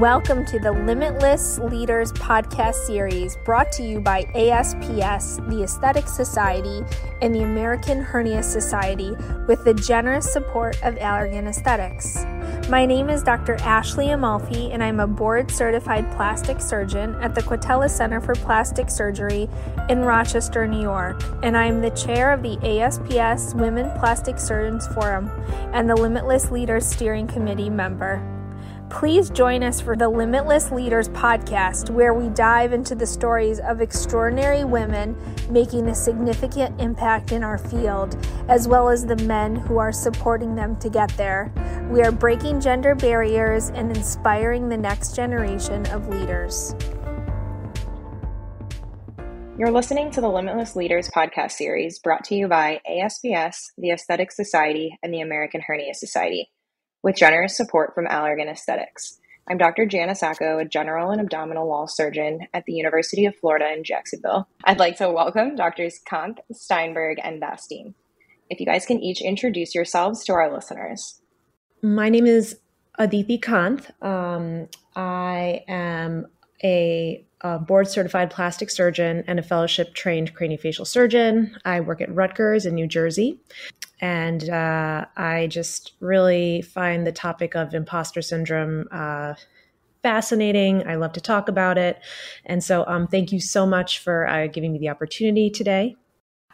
Welcome to the Limitless Leaders podcast series brought to you by ASPS, the Aesthetic Society, and the American Hernia Society with the generous support of Allergan Aesthetics. My name is Dr. Ashley Amalfi, and I'm a board certified plastic surgeon at the Quatela Center for Plastic Surgery in Rochester, New York, and I am the chair of the ASPS Women Plastic Surgeons Forum and the Limitless Leaders Steering Committee member. Please join us for the Limitless Leaders podcast, where we dive into the stories of extraordinary women making a significant impact in our field, as well as the men who are supporting them to get there. We are breaking gender barriers and inspiring the next generation of leaders. You're listening to the Limitless Leaders podcast series brought to you by ASPS, the Aesthetic Society, and the American Hernia Society with generous support from Allergan Aesthetics. I'm Dr. Jana Sacco, a general and abdominal wall surgeon at the University of Florida in Jacksonville. I'd like to welcome Drs. Kanth, Steinberg, and Vastine. If you guys can each introduce yourselves to our listeners. My name is Aditi Kanth. Um, I am a, a board certified plastic surgeon and a fellowship trained craniofacial surgeon. I work at Rutgers in New Jersey. And uh, I just really find the topic of imposter syndrome uh, fascinating. I love to talk about it. And so, um, thank you so much for uh, giving me the opportunity today.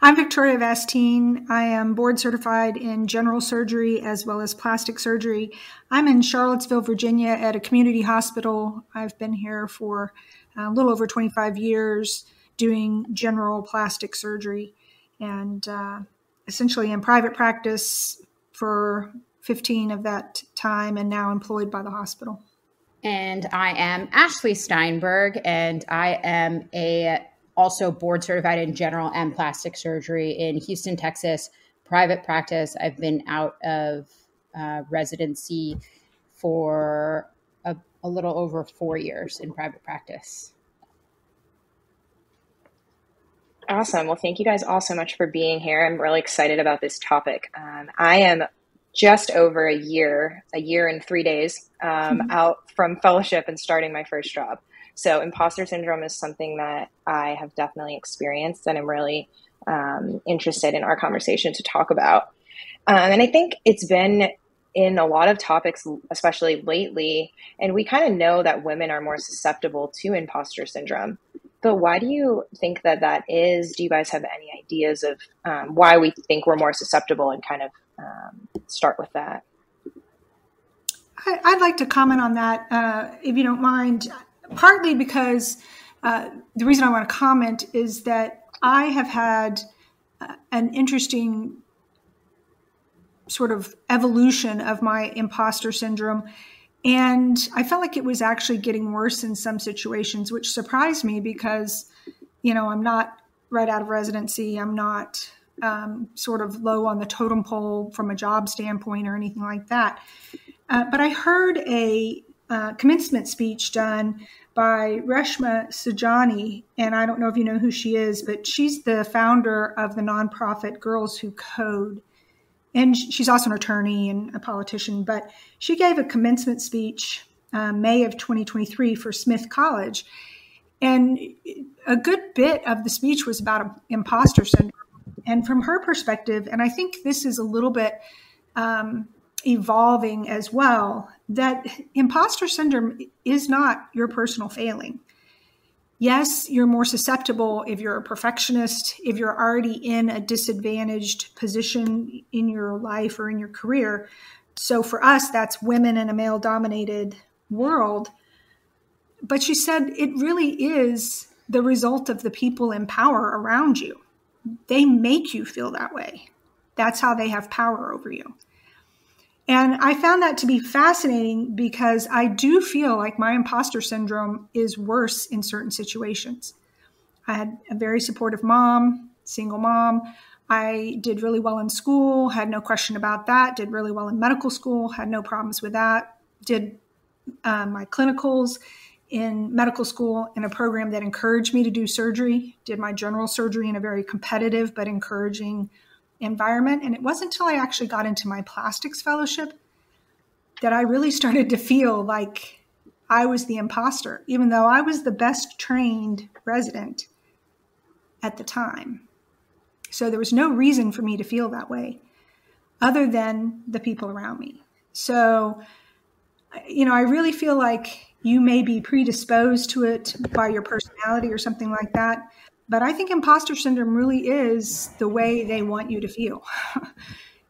I'm Victoria Vastine. I am board certified in general surgery as well as plastic surgery. I'm in Charlottesville, Virginia at a community hospital. I've been here for a little over 25 years doing general plastic surgery. And uh, essentially in private practice for 15 of that time and now employed by the hospital. And I am Ashley Steinberg, and I am a also board certified in general and plastic surgery in Houston, Texas, private practice. I've been out of uh, residency for a, a little over four years in private practice. Awesome. Well, thank you guys all so much for being here. I'm really excited about this topic. Um, I am just over a year, a year and three days um, mm-hmm. out from fellowship and starting my first job. So, imposter syndrome is something that I have definitely experienced, and I'm really um, interested in our conversation to talk about. Um, and I think it's been in a lot of topics, especially lately, and we kind of know that women are more susceptible to imposter syndrome. But why do you think that that is? Do you guys have any ideas of um, why we think we're more susceptible and kind of um, start with that? I, would like to comment on that, uh, if you don't mind, partly because uh, the reason I want to comment is that I have had uh, an interesting sort of evolution of my imposter syndrome and I felt like it was actually getting worse in some situations, which surprised me because, you know, I'm not right out of residency. I'm not um, sort of low on the totem pole from a job standpoint or anything like that. Uh, but I heard a uh, commencement speech done by Reshma Saujani, and I don't know if you know who she is, but she's the founder of the nonprofit Girls Who Code and she's also an attorney and a politician, but she gave a commencement speech uh, May of 2023 for Smith College. And a good bit of the speech was about imposter syndrome. And from her perspective, and I think this is a little bit um, evolving as well, that imposter syndrome is not your personal failing yes, you're more susceptible if you're a perfectionist, if you're already in a disadvantaged position in your life or in your career. So for us, that's women in a male dominated world. But she said it really is the result of the people in power around you. They make you feel that way. That's how they have power over you. And I found that to be fascinating because I do feel like my imposter syndrome is worse in certain situations. I had a very supportive mom, single mom. I did really well in school, had no question about that. Did really well in medical school, had no problems with that. Did uh, my clinicals in medical school in a program that encouraged me to do surgery. Did my general surgery in a very competitive but encouraging environment. And it wasn't until I actually got into my plastics fellowship that I really started to feel like I was the imposter, even though I was the best trained resident at the time. So there was no reason for me to feel that way other than the people around me. So, you know, I really feel like you may be predisposed to it by your personality or something like that. But I think imposter syndrome really is the way they want you to feel.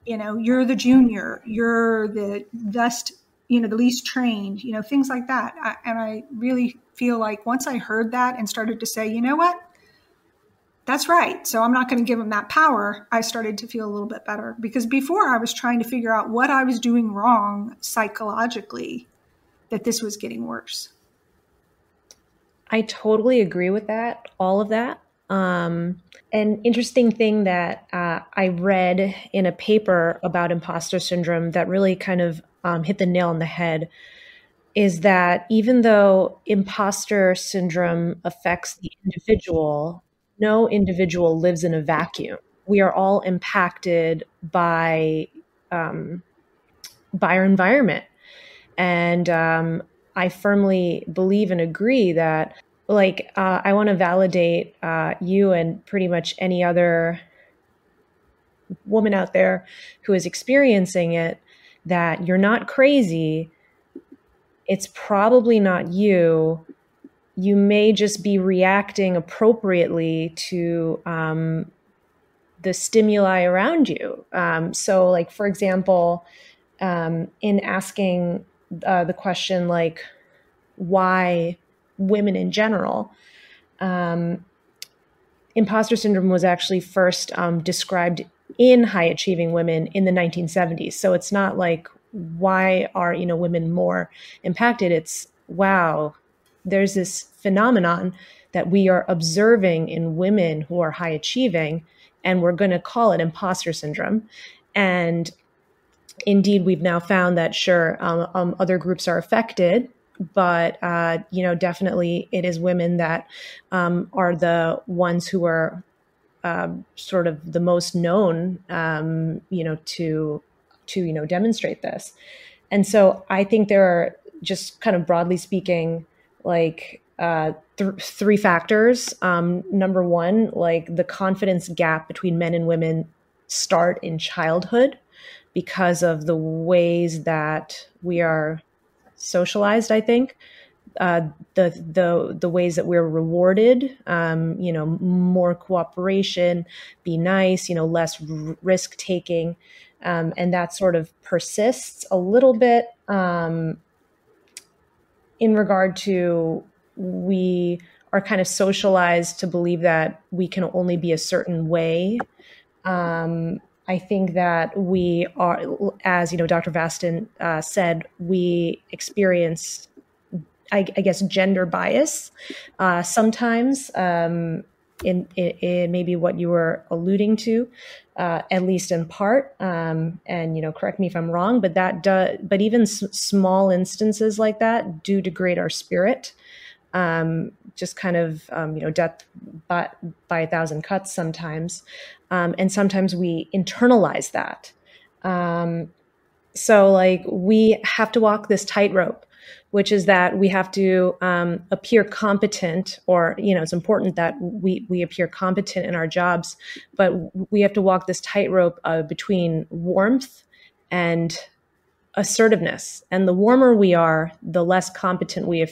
you know, you're the junior, you're the best, you know, the least trained, you know, things like that. I, and I really feel like once I heard that and started to say, you know what, that's right. So I'm not going to give them that power. I started to feel a little bit better because before I was trying to figure out what I was doing wrong psychologically that this was getting worse. I totally agree with that, all of that. Um, an interesting thing that uh, I read in a paper about imposter syndrome that really kind of um, hit the nail on the head is that even though imposter syndrome affects the individual, no individual lives in a vacuum. We are all impacted by um, by our environment, and um, I firmly believe and agree that like uh, I want to validate uh, you and pretty much any other woman out there who is experiencing it that you're not crazy. It's probably not you. You may just be reacting appropriately to um, the stimuli around you. Um, so, like, for example, um, in asking uh, the question, like, why women in general. Um, imposter syndrome was actually first um, described in high achieving women in the 1970s. So it's not like why are you know women more impacted? It's wow, there's this phenomenon that we are observing in women who are high achieving, and we're going to call it imposter syndrome. And indeed, we've now found that sure, um, um, other groups are affected but uh, you know, definitely it is women that um, are the ones who are uh, sort of the most known, um, you know, to to you know demonstrate this. And so I think there are just kind of broadly speaking, like uh, th- three factors. Um, number one, like the confidence gap between men and women start in childhood because of the ways that we are socialized. I think uh, the the the ways that we're rewarded, um, you know, more cooperation, be nice, you know, less r- risk taking, um, and that sort of persists a little bit um, in regard to we are kind of socialized to believe that we can only be a certain way. Um, I think that we are, as you know, Dr. Vastine uh, said, we experience, I, I guess, gender bias uh, sometimes. Um, in, in, in, maybe what you were alluding to, uh, at least in part, um, and you know, correct me if I'm wrong, but that does. But even s- small instances like that do degrade our spirit. Um, just kind of um, you know death by, by a thousand cuts sometimes. Um, and sometimes we internalize that. Um, so like we have to walk this tightrope which is that we have to um, appear competent or you know it's important that we we appear competent in our jobs but we have to walk this tightrope uh, between warmth and assertiveness. And the warmer we are the less competent we have,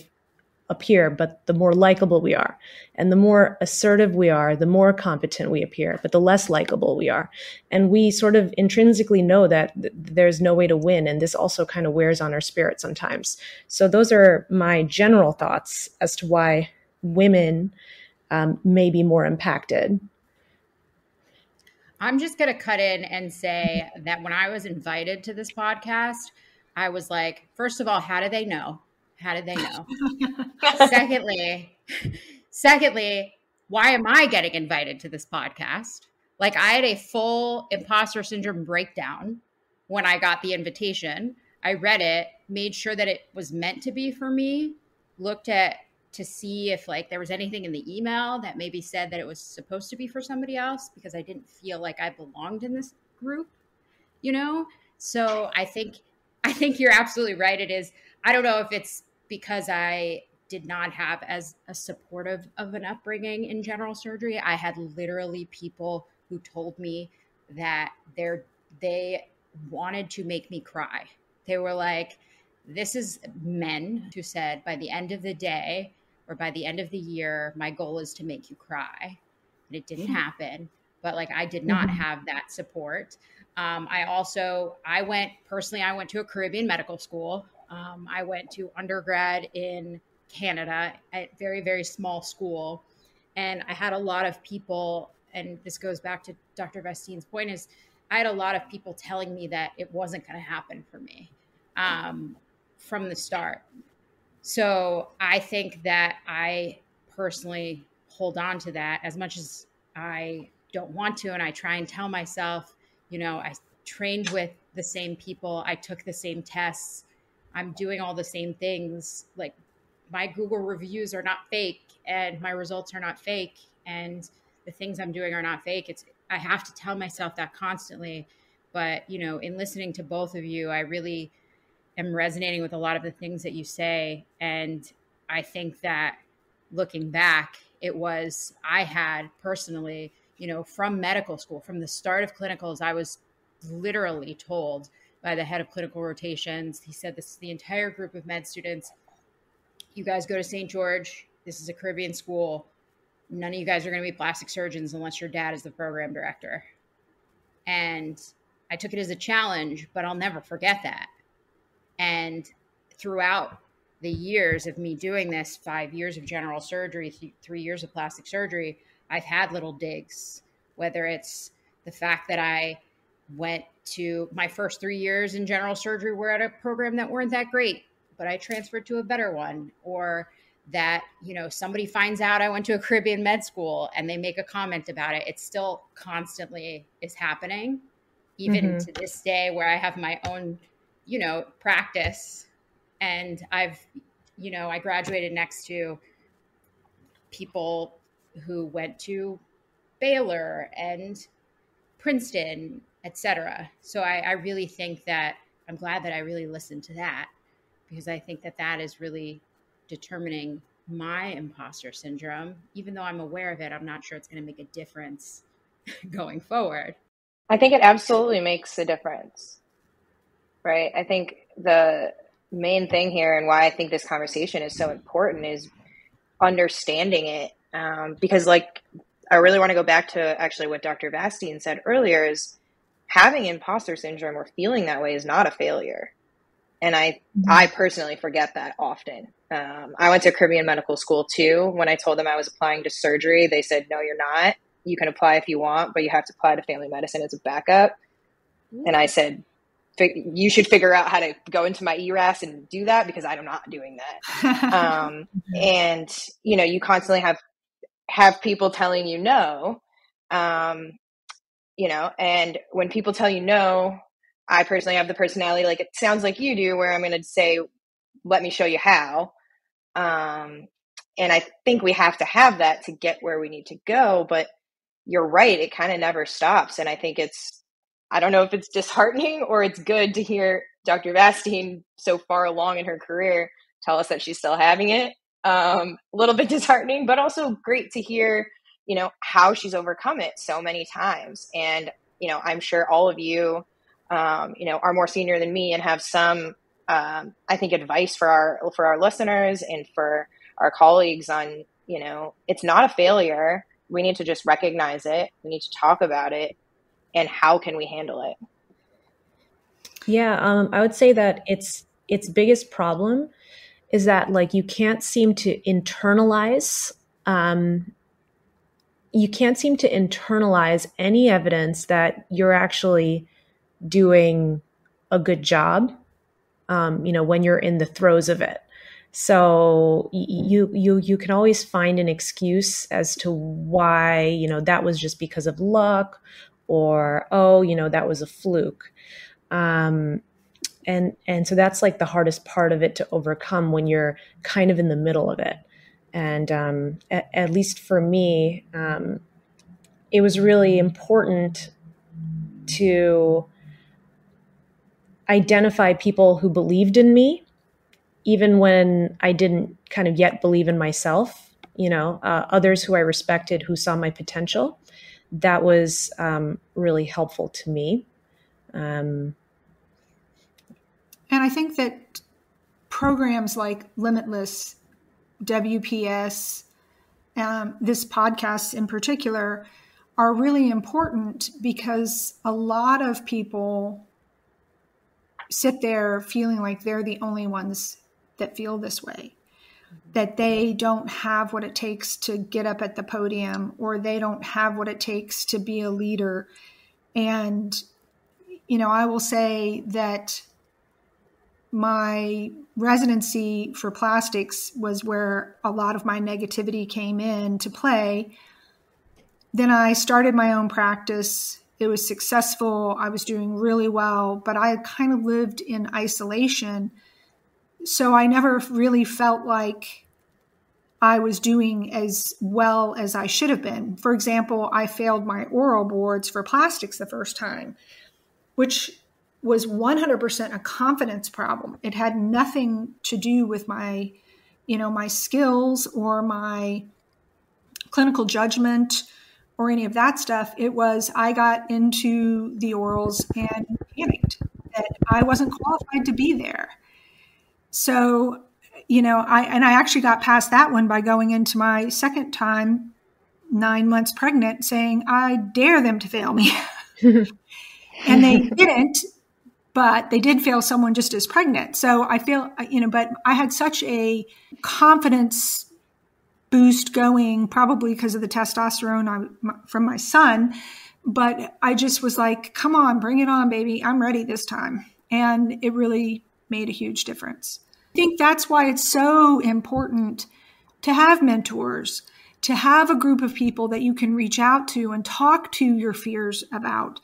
appear, but the more likable we are. And the more assertive we are, the more competent we appear, but the less likable we are. And we sort of intrinsically know that th- there's no way to win. And this also kind of wears on our spirit sometimes. So, those are my general thoughts as to why women um, may be more impacted. I'm just going to cut in and say that when I was invited to this podcast, I was like, first of all, how do they know? How did they know? secondly, secondly, why am I getting invited to this podcast? Like I had a full imposter syndrome breakdown when I got the invitation. I read it, made sure that it was meant to be for me, looked at to see if like there was anything in the email that maybe said that it was supposed to be for somebody else because I didn't feel like I belonged in this group, you know? So I think I think you're absolutely right. It is I don't know if it's because I did not have as a supportive of an upbringing in general surgery. I had literally people who told me that they're they wanted to make me cry. They were like, this is men who said by the end of the day or by the end of the year, my goal is to make you cry. And it didn't hmm. happen. But like I did not mm-hmm. have that support. Um, I also I went personally. I went to a Caribbean medical school. Um, I went to undergrad in Canada at very very small school, and I had a lot of people. And this goes back to Dr. Vastine's point: is I had a lot of people telling me that it wasn't going to happen for me um, from the start. So I think that I personally hold on to that as much as I don't want to. And I try and tell myself, you know, I trained with the same people, I took the same tests, I'm doing all the same things. Like my Google reviews are not fake and my results are not fake. And the things I'm doing are not fake. It's I have to tell myself that constantly. But, you know, in listening to both of you, I really am resonating with a lot of the things that you say. And I think that looking back, it was, I had personally, you know, from medical school, from the start of clinicals, I was literally told by the head of clinical rotations, he said, This is the entire group of med students. You guys go to St. George. This is a Caribbean school. None of you guys are going to be plastic surgeons unless your dad is the program director. And I took it as a challenge, but I'll never forget that. And throughout the years of me doing this five years of general surgery, th- three years of plastic surgery I've had little digs, whether it's the fact that I went to my first three years in general surgery were at a program that weren't that great, but I transferred to a better one, or that you know somebody finds out I went to a Caribbean med school and they make a comment about it. It still constantly is happening, even mm-hmm. to this day, where I have my own you know, practice. And I've, you know, I graduated next to people who went to Baylor and Princeton, etc. So I, I really think that I'm glad that I really listened to that because I think that that is really determining my imposter syndrome. Even though I'm aware of it, I'm not sure it's going to make a difference going forward. I think it absolutely makes a difference right? I think the main thing here and why I think this conversation is so important is understanding it. Um, because, like, I really want to go back to actually what Dr. Vastine said earlier is having imposter syndrome or feeling that way is not a failure. And I, mm-hmm. I personally forget that often. Um, I went to Caribbean medical school too. When I told them I was applying to surgery, they said, no, you're not. You can apply if you want, but you have to apply to family medicine as a backup. Mm-hmm. And I said, you should figure out how to go into my ERAS and do that because I'm not doing that. um, and you know, you constantly have have people telling you no. Um, you know, and when people tell you no, I personally have the personality like it sounds like you do, where I'm going to say, "Let me show you how." Um, and I think we have to have that to get where we need to go. But you're right; it kind of never stops, and I think it's I don't know if it's disheartening or it's good to hear Dr. Vastine so far along in her career tell us that she's still having it. Um, a little bit disheartening, but also great to hear, you know, how she's overcome it so many times. And, you know, I'm sure all of you, um, you know, are more senior than me and have some, um, I think, advice for our for our listeners and for our colleagues on, you know, it's not a failure. We need to just recognize it. We need to talk about it and how can we handle it? Yeah, um, I would say that its its biggest problem is that like you can't seem to internalize um, you can't seem to internalize any evidence that you're actually doing a good job um, you know when you're in the throes of it. So you you you can always find an excuse as to why you know that was just because of luck or oh you know that was a fluke. Um, and and so that's like the hardest part of it to overcome when you're kind of in the middle of it and um, at, at, least for me um, it was really important to identify people who believed in me even when I didn't kind of yet believe in myself, you know, uh, others who I respected who saw my potential, that was um, really helpful to me. Um, and I think that programs like Limitless, WPS, um, this podcast in particular, are really important because a lot of people sit there feeling like they're the only ones that feel this way that they don't have what it takes to get up at the podium or they don't have what it takes to be a leader. And you know i will say that my residency for plastics was where a lot of my negativity came in to play then I started my own practice. It was successful. I was doing really well, but I kind of lived in isolation. So I never really felt like I was doing as well as I should have been. For example, I failed my oral boards for plastics the first time, which was 100% a confidence problem. It had nothing to do with my, you know, my skills or my clinical judgment or any of that stuff. It was I got into the orals and panicked that I wasn't qualified to be there. So, you know, I and I actually got past that one by going into my second time, nine months pregnant, saying, I dare them to fail me. and they didn't, but they did fail someone just as pregnant. So I feel, you know, but I had such a confidence boost going, probably because of the testosterone I, from my son. But I just was like, come on, bring it on, baby. I'm ready this time. And it really made a huge difference. I think that's why it's so important to have mentors, to have a group of people that you can reach out to and talk to your fears about.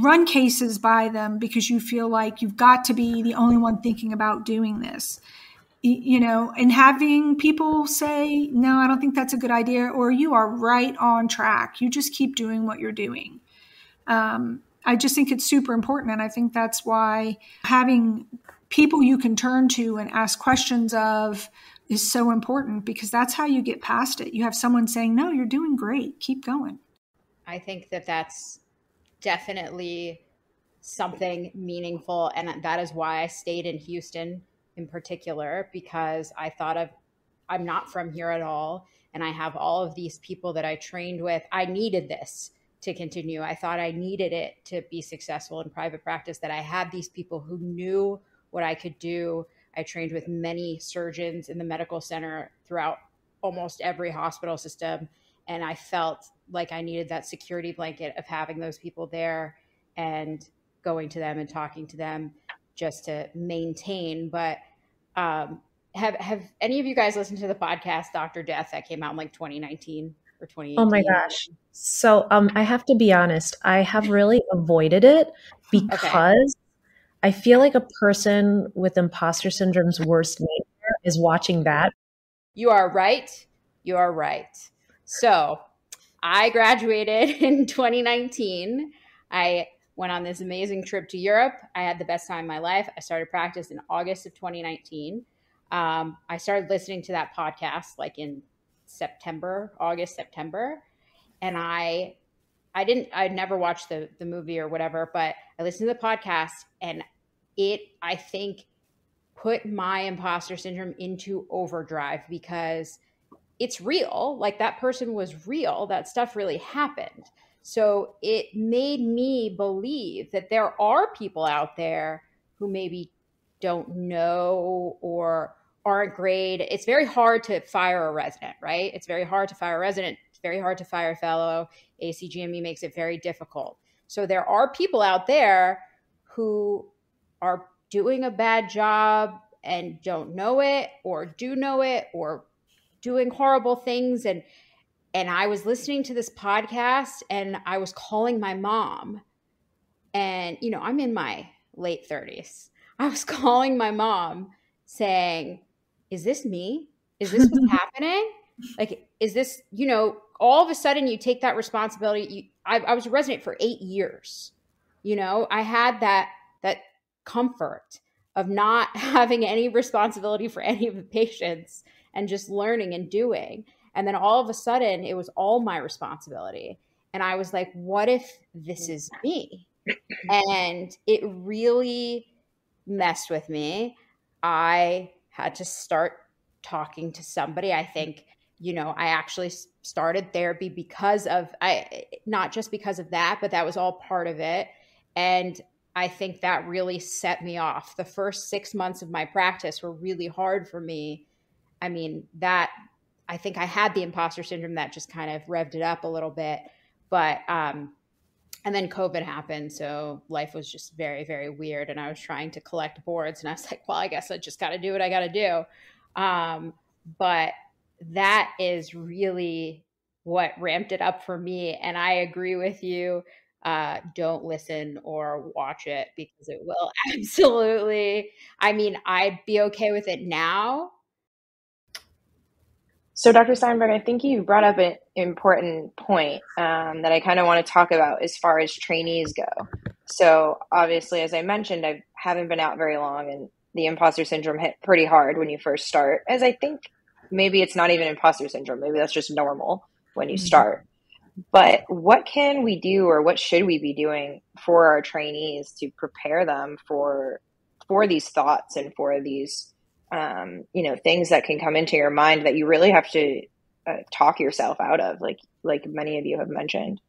Run cases by them because you feel like you've got to be the only one thinking about doing this you know, and having people say, no, I don't think that's a good idea, or you are right on track. You just keep doing what you're doing. Um, I just think it's super important. And I think that's why having people you can turn to and ask questions of is so important because that's how you get past it. You have someone saying, no, you're doing great. Keep going. I think that that's definitely something meaningful. And that is why I stayed in Houston in particular because I thought of I'm not from here at all and I have all of these people that I trained with. I needed this to continue. I thought I needed it to be successful in private practice that I had these people who knew what I could do. I trained with many surgeons in the medical center throughout almost every hospital system and I felt like I needed that security blanket of having those people there and going to them and talking to them just to maintain. But um, have have any of you guys listened to the podcast Doctor Death that came out in like 2019 or 2018? Oh my gosh! So um, I have to be honest. I have really avoided it because okay. I feel like a person with imposter syndrome's worst nightmare is watching that. You are right. You are right. So I graduated in 2019. I went on this amazing trip to Europe. I had the best time of my life. I started practice in August of 2019. Um, I started listening to that podcast like in September, August, September, and I, I didn't, I'd never watched the the movie or whatever, but I listened to the podcast, and it, I think, put my imposter syndrome into overdrive because it's real. Like that person was real. That stuff really happened. So it made me believe that there are people out there who maybe don't know or aren't great. It's very hard to fire a resident, right? It's very hard to fire a resident. It's very hard to fire a fellow. ACGME makes it very difficult. So there are people out there who are doing a bad job and don't know it or do know it or doing horrible things and and I was listening to this podcast and I was calling my mom. And, you know, I'm in my late 30s. I was calling my mom saying, Is this me? Is this what's happening? Like, is this, you know, all of a sudden you take that responsibility. You, I, I was a resident for eight years. You know, I had that, that comfort of not having any responsibility for any of the patients and just learning and doing. And then all of a sudden, it was all my responsibility. And I was like, what if this is me? And it really messed with me. I had to start talking to somebody. I think, you know, I actually started therapy because of I not just because of that, but that was all part of it. And I think that really set me off. The first 6 months of my practice were really hard for me. I mean, that I think I had the imposter syndrome that just kind of revved it up a little bit. But um and then COVID happened, so life was just very, very weird. And I was trying to collect boards, and I was like, "Well, I guess I just got to do what I got to do." Um, but that is really what ramped it up for me. And I agree with you. Uh, don't listen or watch it because it will absolutely. I mean, I'd be okay with it now. So, Dr. Steinberg, I think you brought up an important point um, that I kind of want to talk about as far as trainees go. So, obviously, as I mentioned, I haven't been out very long, and the imposter syndrome hit pretty hard when you first start, as I think maybe it's not even imposter syndrome. Maybe that's just normal when you mm-hmm. start. But what can we do or what should we be doing for our trainees to prepare them for for these thoughts and for these um, you know things that can come into your mind that you really have to uh, talk yourself out of like like many of you have mentioned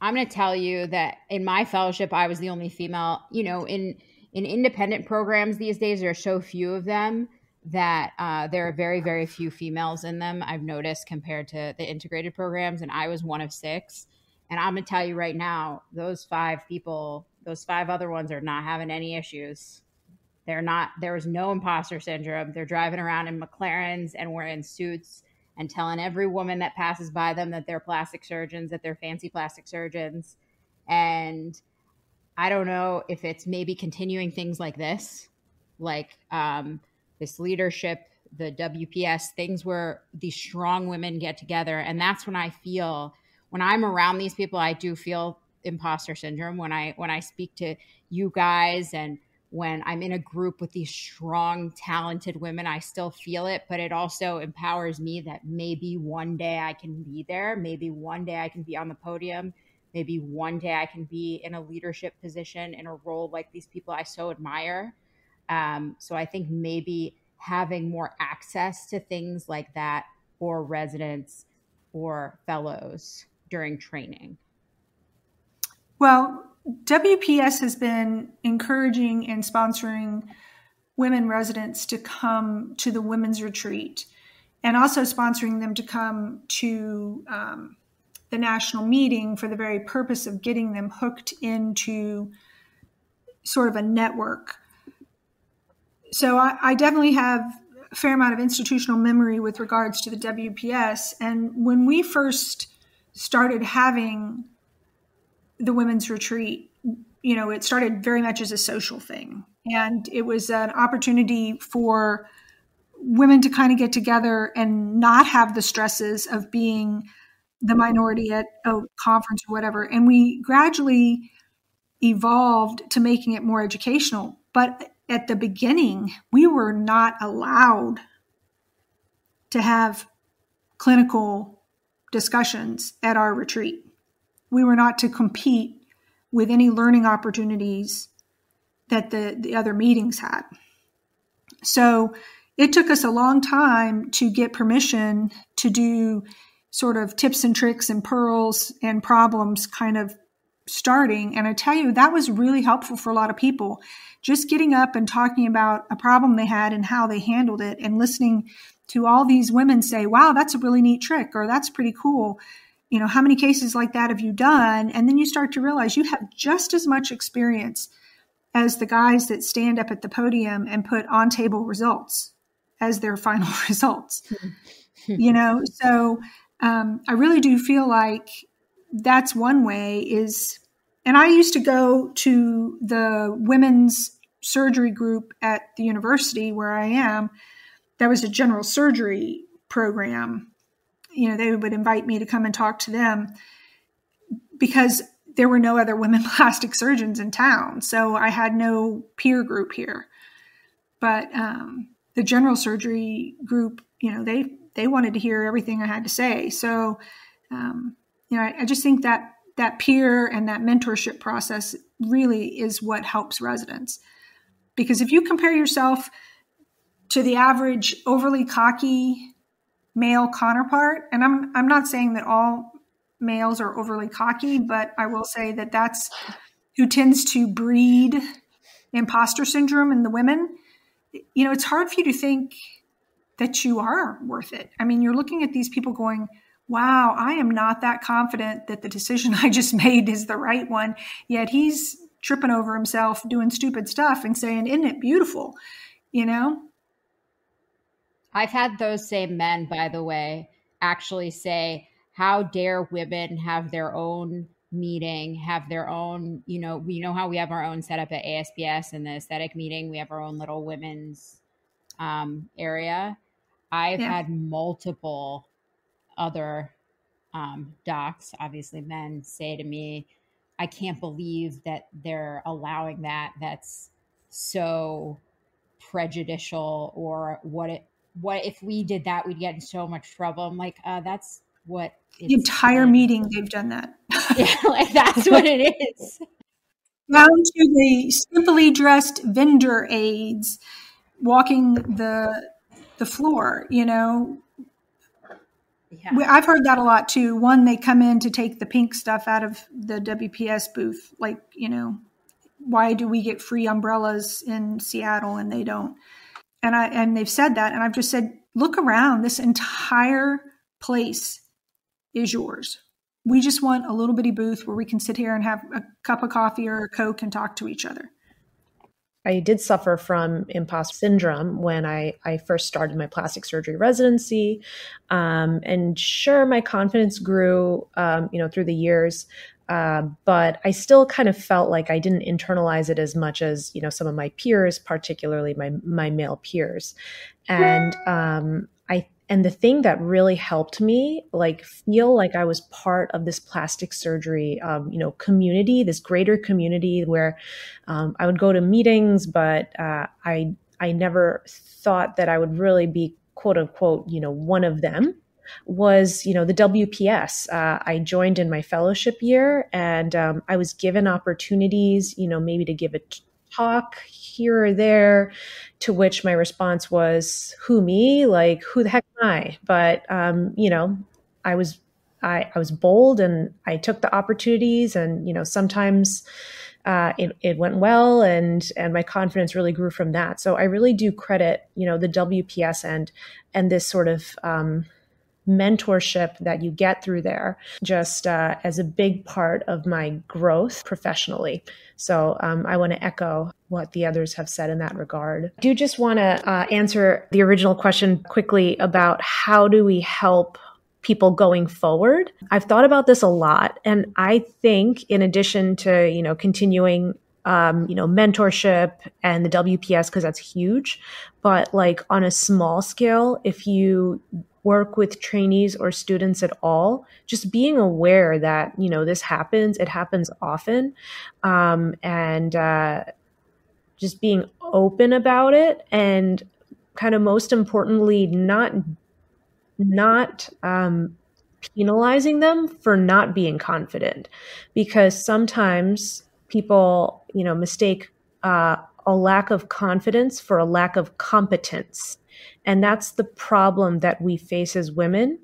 i'm going to tell you that in my fellowship i was the only female you know in in independent programs these days, there are so few of them that uh, there are very, very few females in them. I've noticed compared to the integrated programs, and I was one of six. And I'm gonna tell you right now, those five people, those five other ones, are not having any issues. They're not. There was no imposter syndrome. They're driving around in McLarens and wearing suits and telling every woman that passes by them that they're plastic surgeons, that they're fancy plastic surgeons, and I don't know if it's maybe continuing things like this, like um, this leadership, the WPS, things where these strong women get together. And that's when I feel, when I'm around these people, I do feel imposter syndrome when I when I speak to you guys and when I'm in a group with these strong, talented women, I still feel it, but it also empowers me that maybe one day I can be there. Maybe one day I can be on the podium maybe one day I can be in a leadership position in a role like these people I so admire. Um, so I think maybe having more access to things like that for residents or fellows during training. Well, WPS has been encouraging and sponsoring women residents to come to the women's retreat and also sponsoring them to come to um, the national meeting for the very purpose of getting them hooked into sort of a network. So I, I definitely have a fair amount of institutional memory with regards to the WPS. And when we first started having the women's retreat, you know, it started very much as a social thing. And it was an opportunity for women to kind of get together and not have the stresses of being the minority at a conference or whatever. And we gradually evolved to making it more educational. But at the beginning, we were not allowed to have clinical discussions at our retreat. We were not to compete with any learning opportunities that the, the other meetings had. So it took us a long time to get permission to do sort of tips and tricks and pearls and problems kind of starting. And I tell you, that was really helpful for a lot of people. Just getting up and talking about a problem they had and how they handled it and listening to all these women say, wow, that's a really neat trick or that's pretty cool. You know, how many cases like that have you done? And then you start to realize you have just as much experience as the guys that stand up at the podium and put on table results as their final results. you know, so um, I really do feel like that's one way is, and I used to go to the women's surgery group at the university where I am. That was a general surgery program. You know, they would invite me to come and talk to them because there were no other women plastic surgeons in town. So I had no peer group here. but um, the general surgery group, you know, they they wanted to hear everything I had to say. So, um, you know, I, I just think that that peer and that mentorship process really is what helps residents. Because if you compare yourself to the average overly cocky male counterpart, and I'm I'm not saying that all males are overly cocky, but I will say that that's who tends to breed imposter syndrome in the women. You know, it's hard for you to think that you are worth it. I mean, you're looking at these people going, wow, I am not that confident that the decision I just made is the right one. Yet he's tripping over himself doing stupid stuff and saying, Isn't it beautiful? You know? I've had those same men, by the way, actually say, How dare women have their own meeting, have their own, you know, we know how we have our own setup at ASPS and the aesthetic meeting, we have our own little women's um, area. I've yeah. had multiple other um, docs, obviously men, say to me, I can't believe that they're allowing that. That's so prejudicial or what it what if we did that we'd get in so much trouble i'm like uh, that's what the entire been. meeting they've done that yeah like that's what it is down to the simply dressed vendor aides walking the the floor you know yeah. I've heard that a lot too. One, they come in to take the pink stuff out of the WPS booth. Like, you know, why do we get free umbrellas in Seattle and they don't? And I and they've said that, and I've just said, look around. This entire place is yours. We just want a little bitty booth where we can sit here and have a cup of coffee or a coke and talk to each other. I did suffer from imposter syndrome when I, I first started my plastic surgery residency. Um, and sure, my confidence grew, um, you know, through the years. Uh, but I still kind of felt like I didn't internalize it as much as you know some of my peers, particularly my my male peers, and um, I and the thing that really helped me like feel like i was part of this plastic surgery um, you know community this greater community where um, i would go to meetings but uh, i i never thought that i would really be quote unquote you know one of them was you know the WPS. Uh, I joined in my fellowship year, and um, I was given opportunities, you know, maybe to give a talk here or there, to which my response was, "Who me? Like who the heck am I?" But um, you know, I was I, I was bold and I took the opportunities, and you know, sometimes. Uh, it, it went well and and my confidence really grew from that so i really do credit you know the wps and and this sort of um, mentorship that you get through there just uh, as a big part of my growth professionally. So um, I want to echo what the others have said in that regard. I do just want to uh, answer the original question quickly about how do we help people going forward. I've thought about this a lot and I think in addition to, you know, continuing um, you know, mentorship and the WPS because that's huge. But like on a small scale, if you work with trainees or students at all, just being aware that, you know, this happens, it happens often. Um, and uh, just being open about it and kind of most importantly, not, not, um, penalizing them for not being confident because sometimes people, you know, mistake uh, a lack of confidence for a lack of competence. And that's the problem that we face as women.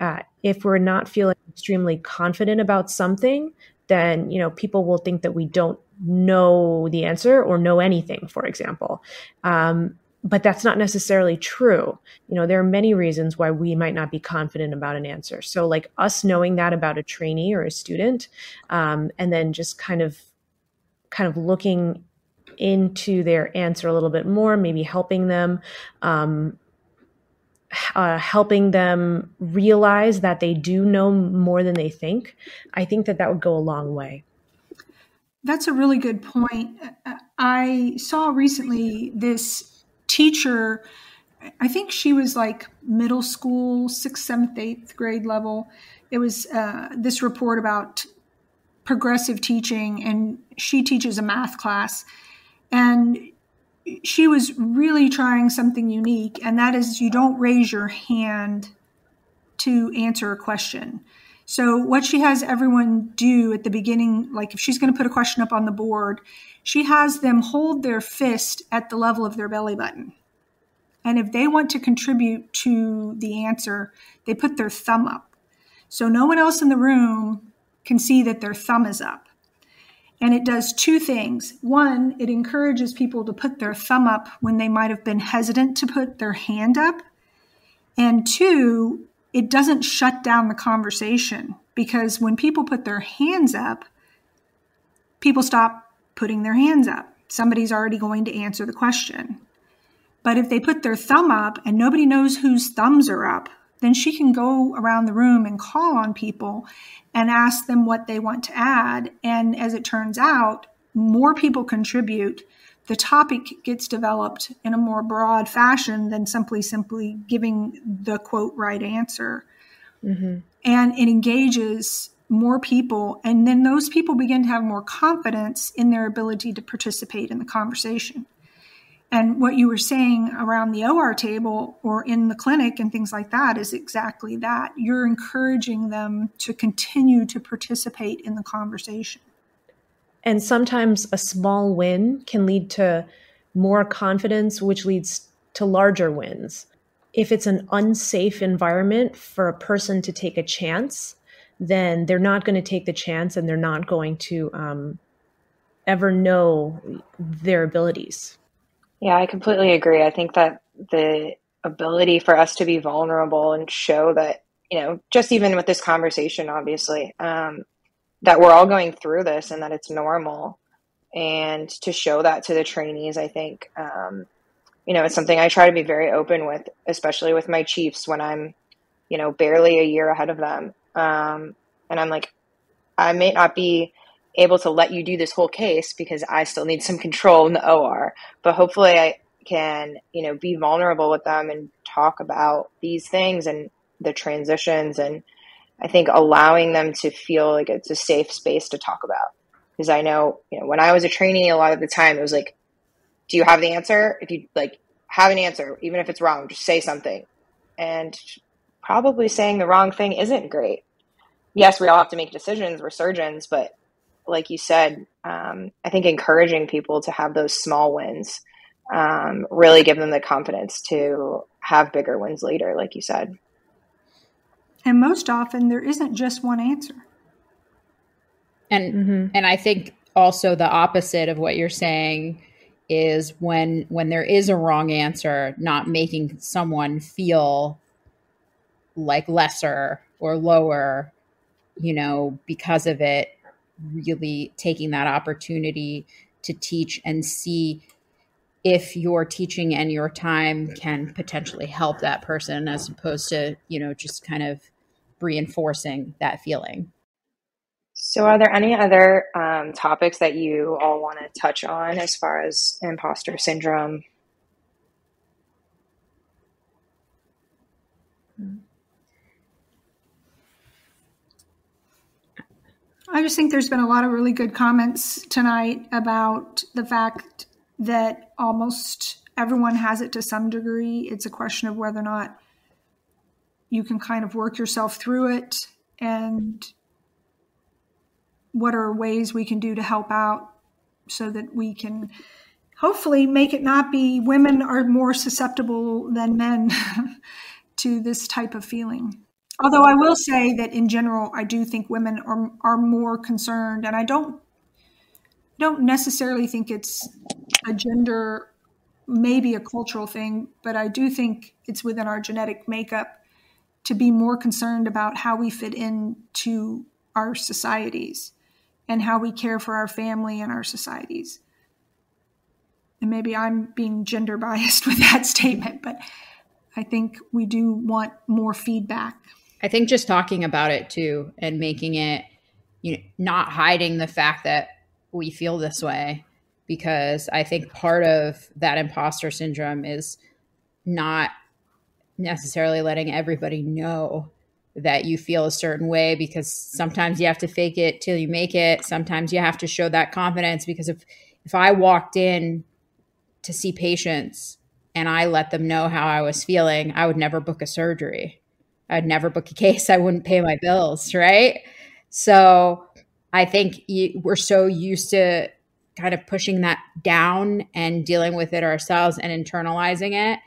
Uh, if we're not feeling extremely confident about something, then you know people will think that we don't know the answer or know anything. For example, um, but that's not necessarily true. You know, there are many reasons why we might not be confident about an answer. So, like us knowing that about a trainee or a student, um, and then just kind of, kind of looking into their answer a little bit more, maybe helping them, um, uh, helping them realize that they do know more than they think. I think that that would go a long way. That's a really good point. I saw recently this teacher. I think she was like middle school, sixth, seventh, eighth grade level. It was uh, this report about progressive teaching, and she teaches a math class and she was really trying something unique, and that is you don't raise your hand to answer a question. So, what she has everyone do at the beginning, like if she's going to put a question up on the board, she has them hold their fist at the level of their belly button. And if they want to contribute to the answer, they put their thumb up. So, no one else in the room can see that their thumb is up. And it does two things. One, it encourages people to put their thumb up when they might have been hesitant to put their hand up. And two, it doesn't shut down the conversation because when people put their hands up, people stop putting their hands up. Somebody's already going to answer the question. But if they put their thumb up and nobody knows whose thumbs are up, then she can go around the room and call on people and ask them what they want to add. And as it turns out, more people contribute. The topic gets developed in a more broad fashion than simply simply giving the quote right answer. Mm-hmm. And it engages more people, and then those people begin to have more confidence in their ability to participate in the conversation. And what you were saying around the OR table or in the clinic and things like that is exactly that. You're encouraging them to continue to participate in the conversation. And sometimes a small win can lead to more confidence, which leads to larger wins. If it's an unsafe environment for a person to take a chance, then they're not going to take the chance and they're not going to um, ever know their abilities. Yeah, I completely agree. I think that the ability for us to be vulnerable and show that, you know, just even with this conversation, obviously, um, that we're all going through this and that it's normal. And to show that to the trainees, I think, um, you know, it's something I try to be very open with, especially with my chiefs when I'm, you know, barely a year ahead of them. Um, and I'm like, I may not be able to let you do this whole case because I still need some control in the OR. But hopefully, I can, you know, be vulnerable with them and talk about these things and the transitions. And I think allowing them to feel like it's a safe space to talk about. Because I know, you know, when I was a trainee, a lot of the time it was like, do you have the answer? If you like have an answer, even if it's wrong, just say something. And probably saying the wrong thing isn't great. Yes, we all have to make decisions. We're surgeons, but like you said, um, I think encouraging people to have those small wins um, really give them the confidence to have bigger wins later, like you said. And most often, there isn't just one answer. And mm-hmm. and I think also the opposite of what you're saying is when when there is a wrong answer, not making someone feel like lesser or lower, you know, because of it really taking that opportunity to teach and see if your teaching and your time can potentially help that person as opposed to you know just kind of reinforcing that feeling. So are there any other um, topics that you all want to touch on as far as imposter syndrome I just think there's been a lot of really good comments tonight about the fact that almost everyone has it to some degree. It's a question of whether or not you can kind of work yourself through it and what are ways we can do to help out so that we can hopefully make it not be women are more susceptible than men to this type of feeling. Although I will say that in general, I do think women are are more concerned, and I don't don't necessarily think it's a gender, maybe a cultural thing, but I do think it's within our genetic makeup to be more concerned about how we fit into our societies and how we care for our family and our societies. And maybe I'm being gender biased with that statement, but I think we do want more feedback I think just talking about it too and making it, you know, not hiding the fact that we feel this way, because I think part of that imposter syndrome is not necessarily letting everybody know that you feel a certain way because sometimes you have to fake it till you make it. Sometimes you have to show that confidence because if if I walked in to see patients and I let them know how I was feeling, I would never book a surgery. I'd never book a case. I wouldn't pay my bills, right? So I think you, we're so used to kind of pushing that down and dealing with it ourselves and internalizing it.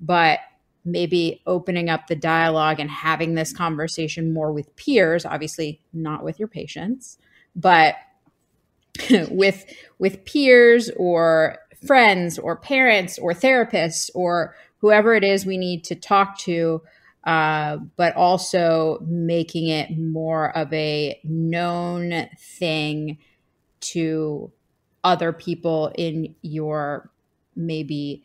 But maybe opening up the dialogue and having this conversation more with peers, obviously not with your patients, but with with peers or friends or parents or therapists or whoever it is we need to talk to uh, but also making it more of a known thing to other people in your maybe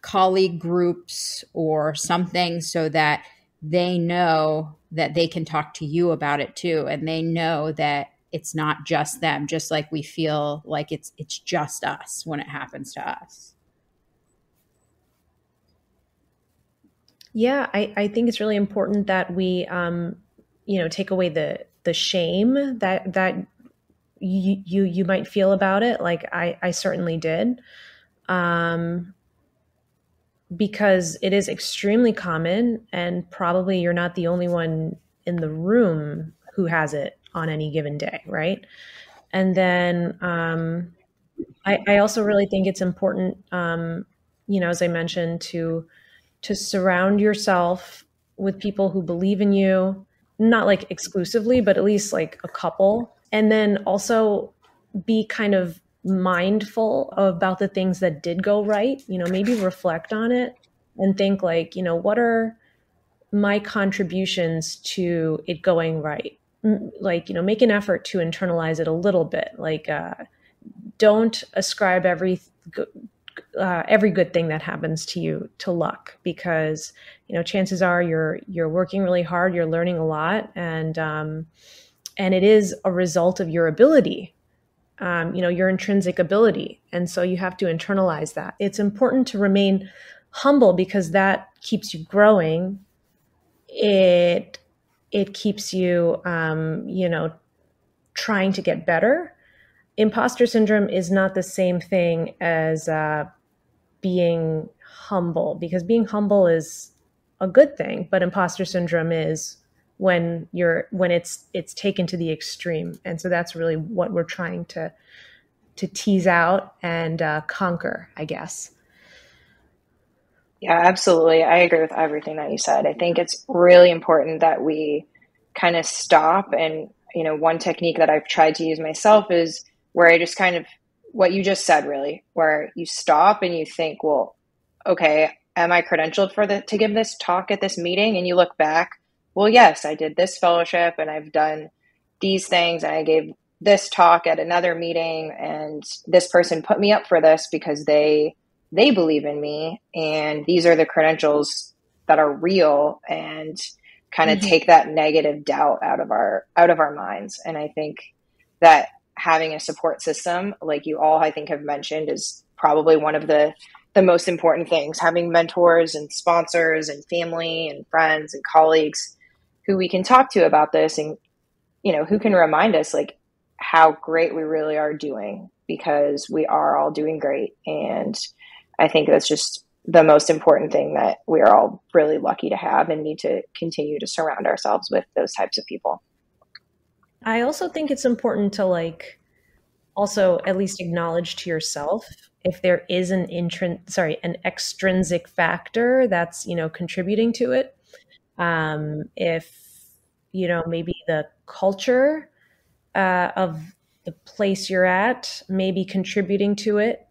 colleague groups or something so that they know that they can talk to you about it too. And they know that it's not just them just like we feel like it's it's just us when it happens to us yeah i, I think it's really important that we um you know take away the the shame that that you you, you might feel about it like i i certainly did. Um because it is extremely common and probably you're not the only one in the room who has it on any given day right? And then um, I, I, also really think it's important um, you know as i mentioned to to surround yourself with people who believe in you not like exclusively but at least like a couple. And then also be kind of mindful about the things that did go right you know maybe reflect on it and think like you know what are my contributions to it going right? Like you know make an effort to internalize it a little bit. Like uh, don't ascribe every uh, every good thing that happens to you to luck because you know chances are you're you're working really hard you're learning a lot and um, and it is a result of your ability um, you know your intrinsic ability. And so you have to internalize that. It's important to remain humble because that keeps you growing. It it keeps you um, you know trying to get better imposter syndrome is not the same thing as uh, being humble because being humble is a good thing but imposter syndrome is when you're when it's it's taken to the extreme. And so that's really what we're trying to to tease out and uh, conquer i guess. Yeah absolutely. I agree with everything that you said. I think it's really important that we kind of stop and you know one technique that i've tried to use myself is where i just kind of what you just said really where you stop and you think well okay am i credentialed for the to give this talk at this meeting and you look back well, yes, I did this fellowship and I've done these things and I gave this talk at another meeting and this person put me up for this because they they believe in me and these are the credentials that are real and kind of mm-hmm. take that negative doubt out of our out of our minds and i think that having a support system like you all i think have mentioned is probably one of the the most important things. Having mentors and sponsors and family and friends and colleagues who we can talk to about this and you know who can remind us like how great we really are doing because we are all doing great. And i think that's just the most important thing that we are all really lucky to have and need to continue to surround ourselves with those types of people i also think it's important to like also at least acknowledge to yourself if there is an intrin sorry an extrinsic factor that's you know contributing to it. Um, if you know maybe the culture uh, of the place you're at may be contributing to it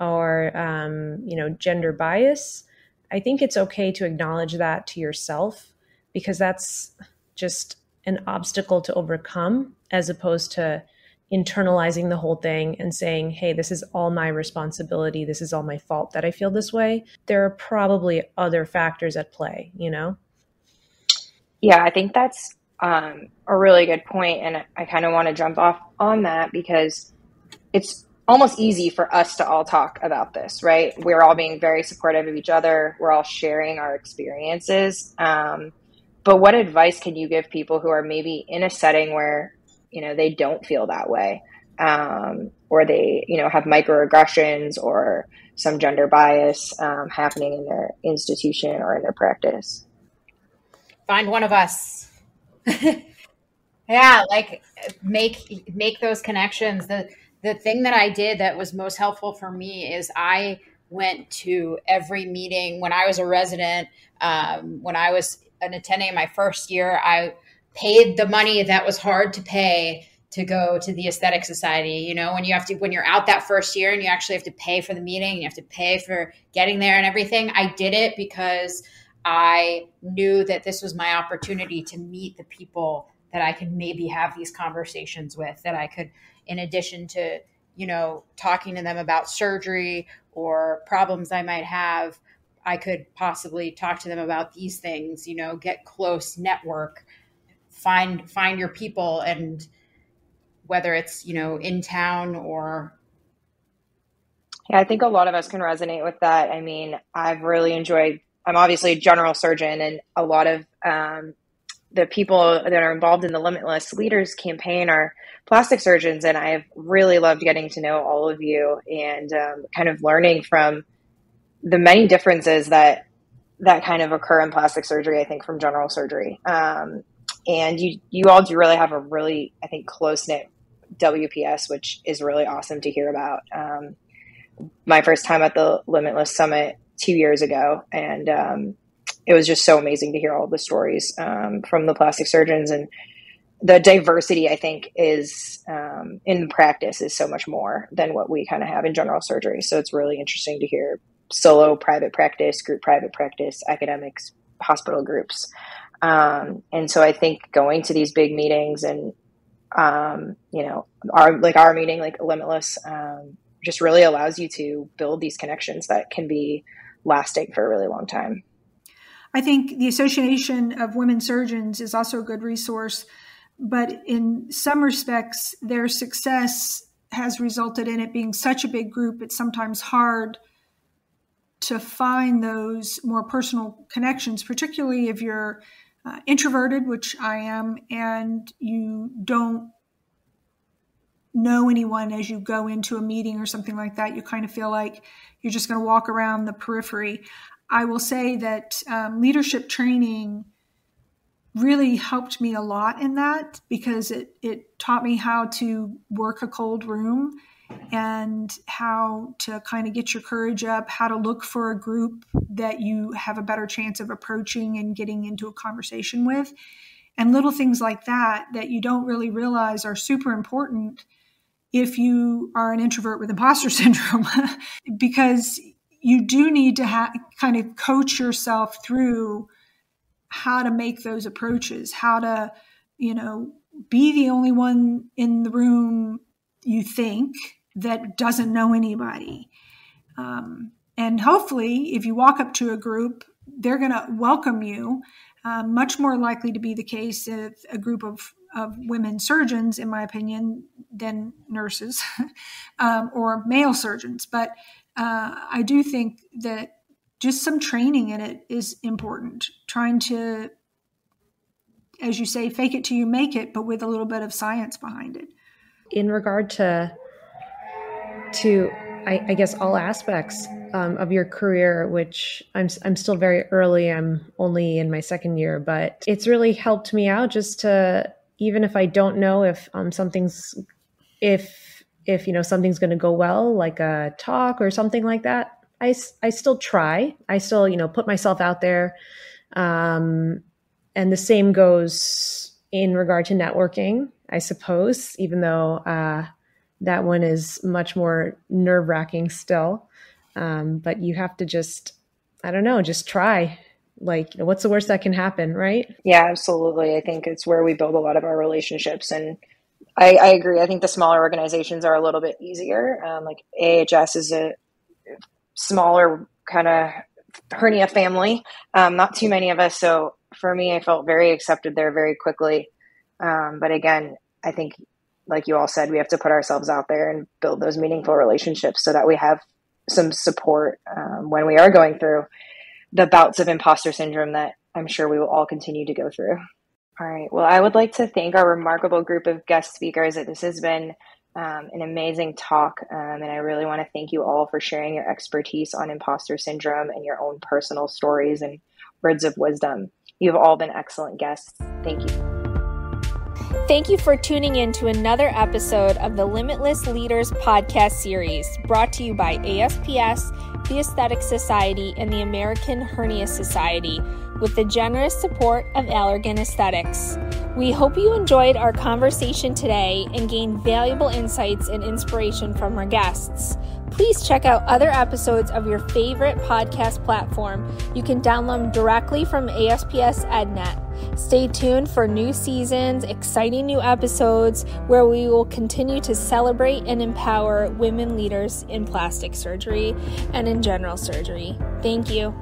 or um, you know gender bias i think it's okay to acknowledge that to yourself because that's just an obstacle to overcome as opposed to internalizing the whole thing and saying, hey, this is all my responsibility. This is all my fault that I feel this way. There are probably other factors at play, you know? Yeah, I think that's um, a really good point, and I kind of want to jump off on that because it's almost easy for us to all talk about this, right? We're all being very supportive of each other. We're all sharing our experiences. Um, but what advice can you give people who are maybe in a setting where you know they don't feel that way? um, or they, you know, have microaggressions or some gender bias um, happening in their institution or in their practice. Find one of us. yeah, like make make those connections. The the thing that I did that was most helpful for me is I went to every meeting when I was a resident. Um, when I was an attending in my first year, I paid the money that was hard to pay to go to the aesthetic society you know when you have to when you're out that first year and you actually have to pay for the meeting you have to pay for getting there and everything i did it because i knew that this was my opportunity to meet the people that i could maybe have these conversations with that i could in addition to you know talking to them about surgery or problems i might have i could possibly talk to them about these things you know get close network find find your people and whether it's you know in town or yeah i think a lot of us can resonate with that. I mean i've really enjoyed i'm obviously a general surgeon and a lot of um, the people that are involved in the limitless leaders campaign are plastic surgeons and i've really loved getting to know all of you and um, kind of learning from the many differences that that kind of occur in plastic surgery i think from general surgery um, and you you all do really have a really i think close knit WPS, which is really awesome to hear about. Um, my first time at the Limitless Summit two years ago, and um, it was just so amazing to hear all the stories um, from the plastic surgeons and the diversity. I think is um, in practice is so much more than what we kind of have in general surgery. So it's really interesting to hear solo private practice, group private practice, academics, hospital groups. Um, and so I think going to these big meetings and um, you know, our like our meeting, like Limitless, um, just really allows you to build these connections that can be lasting for a really long time. I think the Association of Women Surgeons is also a good resource, but in some respects, their success has resulted in it being such a big group, it's sometimes hard to find those more personal connections, particularly if you're uh, introverted, which I am, and you don't know anyone as you go into a meeting or something like that, you kind of feel like you're just going to walk around the periphery. I will say that um, leadership training really helped me a lot in that because it, it taught me how to work a cold room and how to kind of get your courage up, how to look for a group that you have a better chance of approaching and getting into a conversation with. And little things like that that you don't really realize are super important if you are an introvert with imposter syndrome, because you do need to ha- kind of coach yourself through how to make those approaches, how to, you know, be the only one in the room you think that doesn't know anybody. Um, and hopefully, if you walk up to a group, they're going to welcome you. Uh, much more likely to be the case if a group of, of women surgeons, in my opinion, than nurses um, or male surgeons. But uh, I do think that just some training in it is important. Trying to, as you say, fake it till you make it, but with a little bit of science behind it. In regard to to I, I guess all aspects um, of your career, which I'm I'm still very early. I'm only in my second year, but it's really helped me out just to even if I don't know if um, something's if if you know something's going to go well, like a talk or something like that. I, I still try. I still you know put myself out there, um, and the same goes in regard to networking. I suppose, even though uh, that one is much more nerve wracking still. Um, but you have to just, I don't know, just try. Like, you know, what's the worst that can happen, right? Yeah, absolutely. I think it's where we build a lot of our relationships. And I, I agree. I think the smaller organizations are a little bit easier. Um, like AHS is a smaller kind of hernia family, um, not too many of us. So for me, I felt very accepted there very quickly. Um, but again, I think like you all said, we have to put ourselves out there and build those meaningful relationships so that we have some support um, when we are going through the bouts of imposter syndrome that I'm sure we will all continue to go through. All right. Well, I would like to thank our remarkable group of guest speakers. That this has been um, an amazing talk. Um, and I really want to thank you all for sharing your expertise on imposter syndrome and your own personal stories and words of wisdom. You've all been excellent guests. Thank you. Thank you for tuning in to another episode of the Limitless Leaders podcast series brought to you by ASPS, the Aesthetic Society, and the American Hernia Society with the generous support of Allergan Aesthetics. We hope you enjoyed our conversation today and gained valuable insights and inspiration from our guests. Please check out other episodes of your favorite podcast platform. You can download them directly from ASPS EdNet. Stay tuned for new seasons, exciting new episodes where we will continue to celebrate and empower women leaders in plastic surgery and in general surgery. Thank you.